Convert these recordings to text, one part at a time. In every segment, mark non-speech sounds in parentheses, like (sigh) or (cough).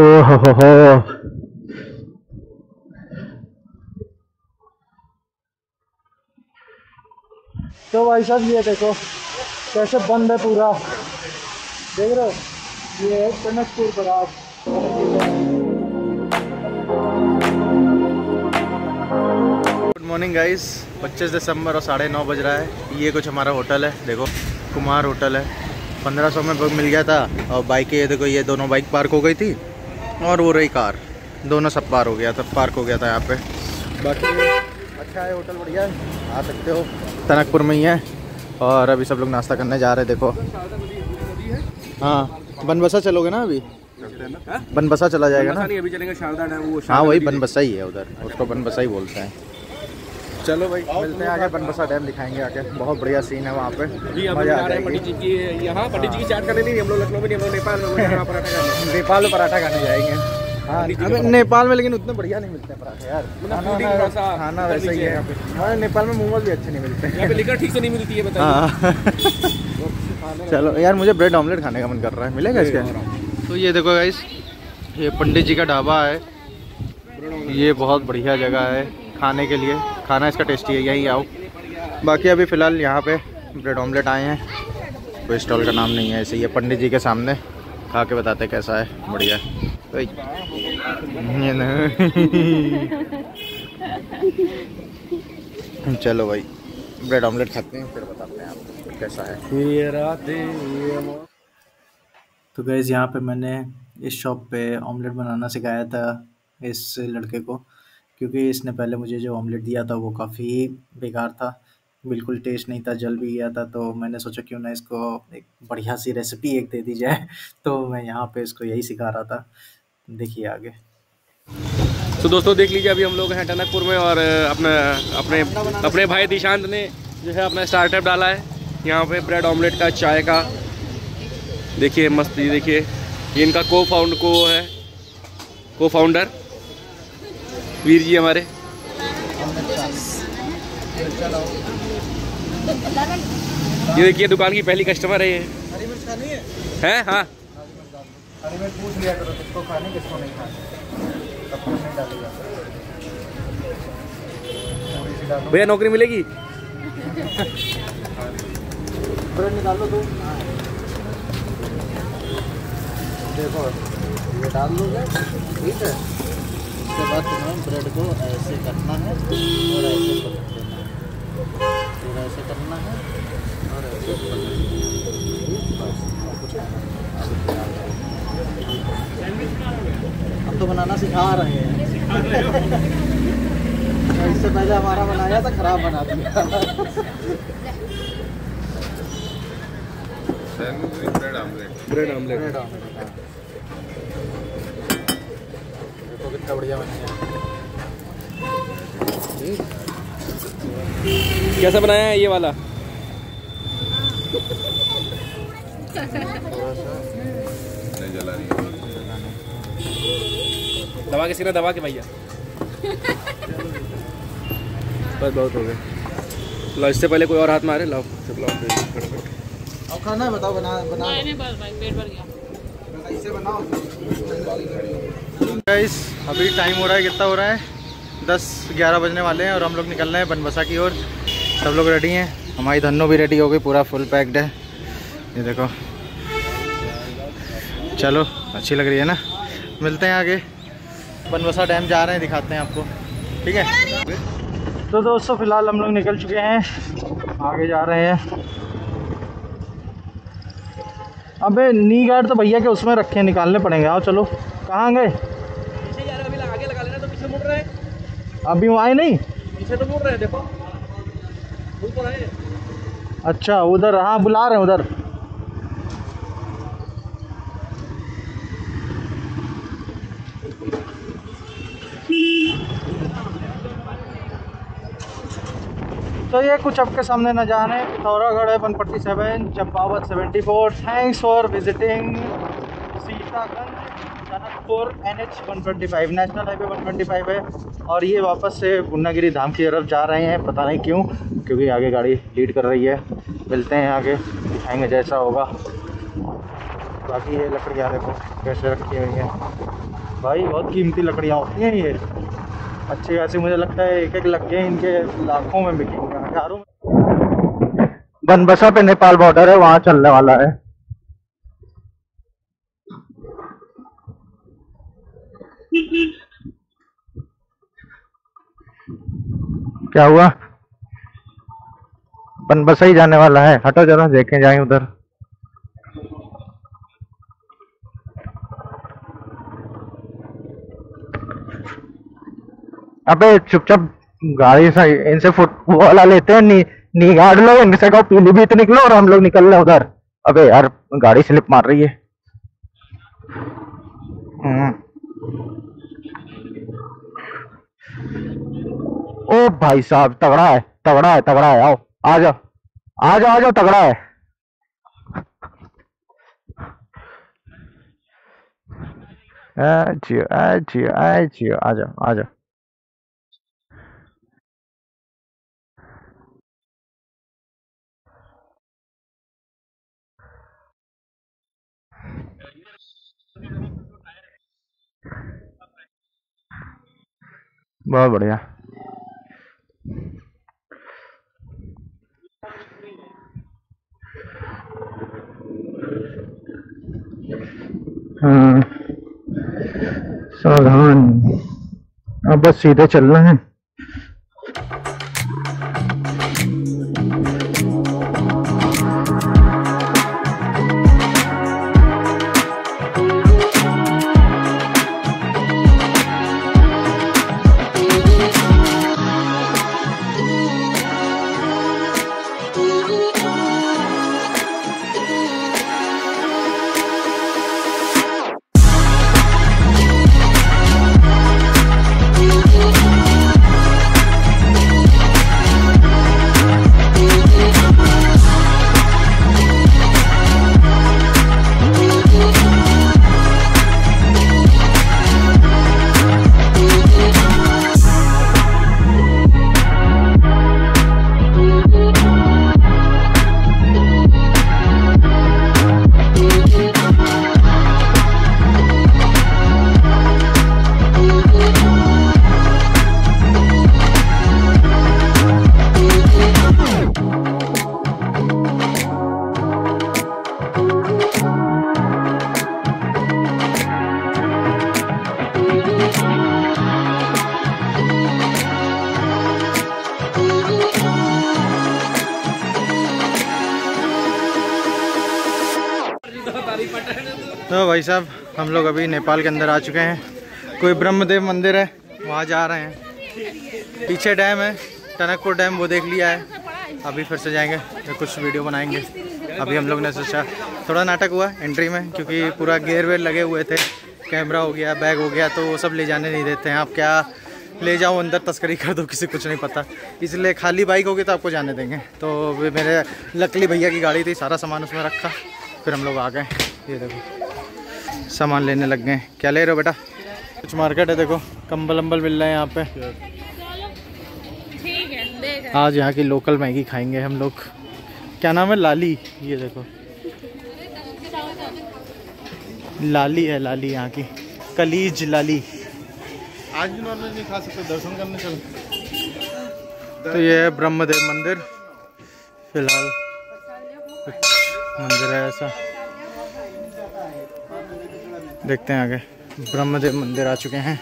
ओह हो हो तो भाई साहब ये देखो कैसे बंद है पूरा। देख रहे हो? ये है Tanakpur barrage. Good morning guys 25 दिसंबर और साढ़े नौ बज रहा है। ये कुछ हमारा होटल है। देखो कुमार होटल है। 1500 में बुक मिल गया था और बाइक ये देखो ये दोनों बाइक पार्क हो गई थी और वो रही कार। दोनों सब पार हो गया था पार्क हो गया था यहाँ पे। बाकी अच्छा है होटल बढ़िया है आ सकते हो। टनकपुर में ही है और अभी सब लोग नाश्ता करने जा रहे हैं देखो। हाँ बनबसा चलोगे ना अभी? बनबसा चला जाएगा ना? अभी चलेंगे शारदा डैम वो हाँ वही बनबसा ही है उधर उसको बनबसा ही बोलते हैं। चलो भाई मिलते हैं आगे बनबसा डैम दिखाएँगे आगे। बहुत बढ़िया सीन है वहाँ पे। मज़ा आ रहे हैं जाएगी पंडित जी की यहाँ पंडित जी की चाट करने नहीं हम लोग लखनऊ में नहीं हम लोग नेपाल में पराठा (laughs) खाने नेपाल में पराठा खाने जाएँगे। हाँ नेपाल में लेकिन उतने बढ़िया नहीं मिलते हैं पराठे यार। मतलब खाना वैसा ही है। है। नेपाल में मोमोज भी अच्छे नहीं मिलते। यहाँ पे लिकर ठीक से नहीं मिलती है बताइए। हाँ। (laughs) चलो यार मुझे ब्रेड ऑमलेट खाने का मन कर रहा है। मिलेगा इसके? तो ये देखो गाइस ये पंडित जी का ढाबा है। ये बहुत बढ़िया जगह है। खाने के लिए। खाना इसका टेस्टी है, यहीं आओ। बाकी अभी फ़िलहाल यहाँ पे ब्रेड ऑमलेट आए हैं। कोई स्टॉल का नाम नहीं है, ऐसे ये पंडित जी के सामने। खा के बताते कैसा है। बढ़िया। तो (laughs) चलो भाई ब्रेड ऑमलेट खाते हैं, फिर बताते हैं आपको कैसा है। तो गैज़ यहाँ पे मैंने इस शॉप पे ऑमलेट बनाना सिखाया था इस लड़के को। क्योंकि इसने पहले मुझे जो ऑमलेट दिया था वो काफ़ी बेकार था। बिल्कुल टेस्ट नहीं था, जल भी गया था तो मैंने सोचा क्यों ना इसको एक बढ़िया सी रेसिपी एक दे दी जाए। (laughs) तो मैं यहाँ पे इसको यही सिखा रहा था। देखिए आगे। तो दोस्तों, देख लीजिए, अभी हम लोग हैं टनकपुर में और अपना, अपने अपने भाई दिशांत ने जो है अपना स्टार्टअप डाला है। यहाँ पे ब्रेड ऑमलेट का, चाय का। देखिए, मस्त देखिए। ये इनका को फाउंड को है। को फाउंडर वीर जी हमारे। ये देखिए, दुकान की पहली कस्टमर है ये। है? हैं। भैया, नौकरी मिलेगी? निकाल लो तुम देखो, ये डाल लोगे, ठीक है? उसके बाद तुम्हें ब्रेड को ऐसे करना है और ऐसे पलट देना है। फिर ऐसे करना है और ऐसे है। हम तो बनाना सिखा रहे हैं। (laughs) इससे पहले हमारा बनाया था खराब बना दिया। ब्रेड ऑमलेट ब्रेड ऑमलेट हाँ। देखो कितना बढ़िया बन गया। कैसा बनाया है ये वाला? दबा के सीना दबा के भैया। बस बहुत हो गए लो इससे पहले कोई और हाथ मारे लाओ सब लो। फटाफट। खाना बताओ बना बना। नहीं बस भाई पेट भर गया। इसे बनाओ। गाइस अभी टाइम हो रहा है, कितना हो रहा है? दस, ग्यारह बजने वाले हैं और हम लोग निकल रहे हैं बनबसा की ओर। सब लोग रेडी हैं? हमारी धन्नो भी रेडी हो गई, पूरा फुल पैक्ड है। ये देखो। चलो, अच्छी लग रही है ना? मिलते हैं आगे। बनबसा डैम जा रहे हैं, दिखाते हैं आपको। ठीक है? तो दोस्तों, फ़िलहाल हम लोग निकल चुके हैं। आगे जा रहे हैं। अबे नी गार्ड तो भैया के उसमें रखे, निकालने पड़ेंगे। आओ, चलो। कहाँ गए पीछे यार अभी आगे लगा लेना तो पीछे मुड़ रहे हैं अभी वो आए नहीं? पीछे तो मुड़ रहे हैं देखो। ऊपर आए अच्छा उधर हाँ बुला रहे हैं उधर। तो ये कुछ आपके सामने न जाने पिथौरागढ़ है one forty seven Champawat seventy four thanks for visiting Sitaganj Tanakpur N H one twenty five national highway one twenty five है और ये वापस से पूर्णागिरी धाम की तरफ़ जा रहे हैं। पता नहीं क्यों, क्योंकि आगे गाड़ी लीड कर रही है। मिलते हैं आगे, दिखाएँगे जैसा होगा। बाकी ये लकड़ियाँ देखो, कैसे रखी हुई हैं। भाई, बहुत कीमती लकड़ियाँ होती हैं ये। अच्छी खासी मुझे लगता है एक एक लग गए इनके लाखों में बिकेंगे। हज़ारों में बनबसा पे नेपाल बॉर्डर है, वहाँ चलने वाला है। क्या हुआ? बनबसा ही जाने वाला है। हटो जरा, देखें जाए उधर। अबे, चुपचाप गाड़ी से इनसे फुटबॉल लेते हैं। नी नी गाड़ लो इनसे कहो पीलीभीत निकलो और हम लोग निकल रहे उधर। अबे यार, गाड़ी स्लिप मार रही है। हम्म। ओ भाई साहब, तगड़ा है तगड़ा है तगड़ा है, आओ, आ जाओ आ जाओ आ जाओ, तगड़ा है। आ जियो आ जियो आ जियो, आ जाओ आ जाओ। बहुत बढ़िया। हाँ सावधान। अब बस सीधे चलना है। तो भाई साहब, हम लोग अभी नेपाल के अंदर आ चुके हैं। कोई ब्रह्मदेव मंदिर है, वहाँ जा रहे हैं। पीछे डैम है, टनकपुर डैम, वो देख लिया है। अभी फिर से जाएँगे तो कुछ वीडियो बनाएँगे। अभी हम लोग ने सोचा, थोड़ा नाटक हुआ एंट्री में, क्योंकि पूरा गेयर वेयर लगे हुए थे। कैमरा हो गया बैग हो गया तो वो सब ले जाने नहीं देते हैं। आप क्या ले जाओ, अंदर तस्करी कर दो, किसी कुछ नहीं पता। इसलिए खाली बाइक होगी तो आपको जाने देंगे। तो मेरे लकली भैया की गाड़ी थी, सारा सामान उसमें रखा, फिर हम लोग आ गए। ये देखो। सामान लेने लग गए क्या ले रहे हो बेटा? कुछ मार्केट है देखो। कंबल अम्बल मिल रहा है यहाँ पे। ठीक है देख आज यहाँ की लोकल मैगी खाएँगे हम लोग। क्या नाम है? लाली। ये देखो। लाली है लाली यहाँ की। कलीज लाली। आज भी नॉनवेज नहीं खा सकते दर्शन करने चलो। तो ये है ब्रह्मदेव मंदिर। फ़िलहाल। मंदिर है ऐसा। देखते हैं आगे। ब्रह्मदेव मंदिर आ चुके हैं।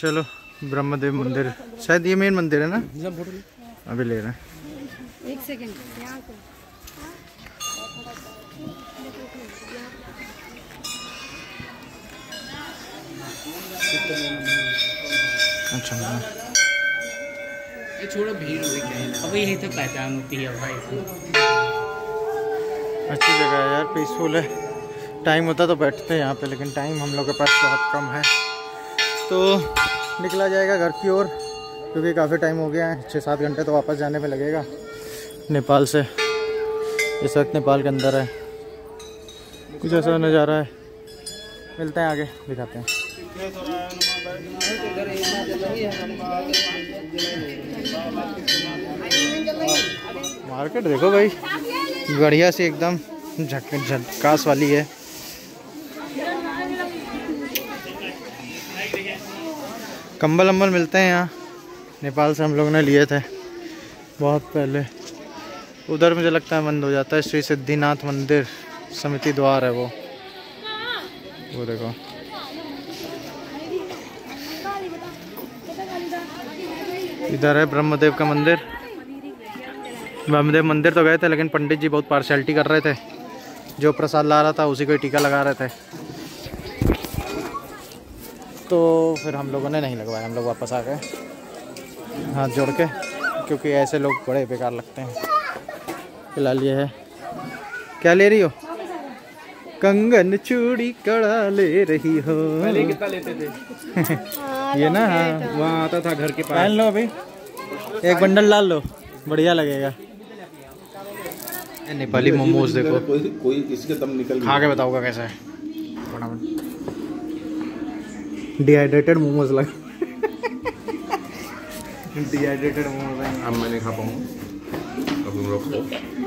चलो ब्रह्मदेव मंदिर। शायद ये मेन मंदिर है ना? अभी ले रहे हैं। एक सेकंड अच्छा ये छोड़ो भीड़ हुई क्या? है अब यही तो पहचान होती है भाई। अच्छी जगह है यार पीसफुल है। टाइम होता तो बैठते हैं यहाँ पे लेकिन टाइम हम लोग के पास बहुत कम है। तो निकला जाएगा घर की ओर क्योंकि काफ़ी टाइम हो गया है छः सात घंटे तो वापस जाने में लगेगा। नेपाल से। इस वक्त नेपाल के अंदर है। कुछ ऐसा नज़ारा है। मिलते हैं आगे, दिखाते हैं। मार्केट देखो भाई। बढ़िया सी एकदम झटकास वाली है। कंबल अम्बल मिलते हैं यहाँ। नेपाल से हम लोग ने लिए थे। बहुत पहले। उधर मुझे लगता है बंद हो जाता है, श्री सिद्धिनाथ मंदिर समिति द्वार है वो। वो देखो। इधर है ब्रह्मदेव का मंदिर। ब्रह्मदेव मंदिर तो गए थे, लेकिन पंडित जी बहुत पार्शलिटी कर रहे थे। जो प्रसाद ला रहा था, उसी को टीका लगा रहे थे। तो फिर हम लोगों ने नहीं लगवाया, हम लोग वापस आ गए। हाथ जोड़ के, क्योंकि ऐसे लोग बड़े बेकार लगते हैं। फ़िलहाल ये है। क्या ले रही हो? कंगन चूड़ी कड़ा ले रही हो। पहले कितना लेते थे? (laughs) ये ना हाँ। वहाँ आता था घर के पास। पहन लो अभी। एक बंडल डाल लो। बढ़िया लगेगा। नेपाली मोमोज देखो। कोई कोई किसी का दम निकल खा के बताऊँगा कैसा है? डिहाइड्रेटेड मोमोज लग डिहाइड्रेटेड मोमोज अब मैं नहीं खा पाऊँगा अब तुम लोग नहीं,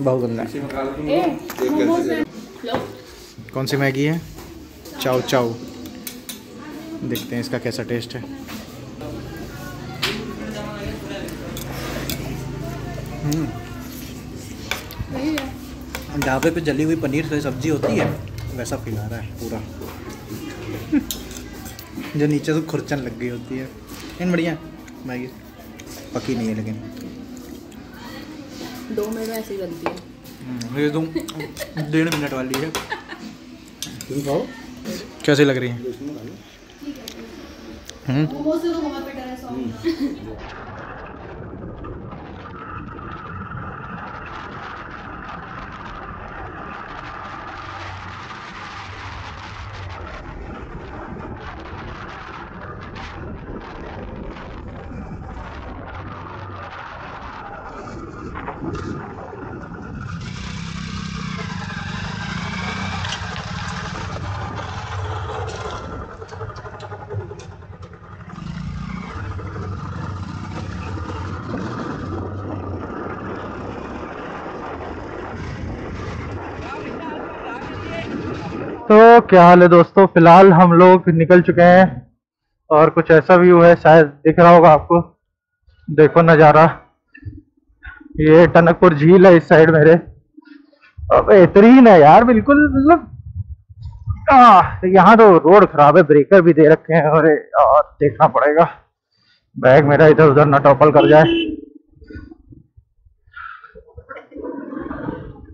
बहुत गंदा कौन सी मैगी है? चाउ चाउ। देखते हैं इसका कैसा टेस्ट है। हम्म। ढाबे पे जली हुई पनीर से सब्ज़ी होती है, वैसा फील आ रहा है पूरा। (laughs) जो नीचे से खुरचन लग गई होती है। इन बढ़िया, मैगी। पकी नहीं है लेकिन। दो मिनट में ऐसी बनती है। हम्म, ये तो डेढ़ मिनट वाली है। तुम खाओ। कैसी लग रही है? हम्म। तो क्या हाल है दोस्तों? फ़िलहाल हम लोग निकल चुके हैं और कुछ ऐसा व्यू है शायद दिख रहा होगा आपको। देखो नज़ारा। ये टनकपुर झील है इस साइड मेरे। अब बेहतरीन है यार, बिल्कुल मतलब यहाँ तो रोड खराब है, ब्रेकर भी दे रखे हैं और देखना पड़ेगा। बैग मेरा इधर उधर न टॉपल कर जाए।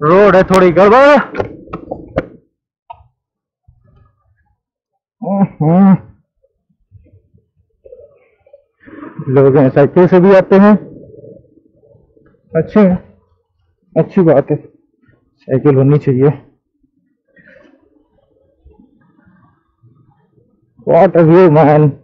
रोड है थोड़ी गड़बड़। हम्म। लोग साइकिल से भी आते हैं। अच्छे है। अच्छी बात है। साइकिल होनी चाहिए। What a you man.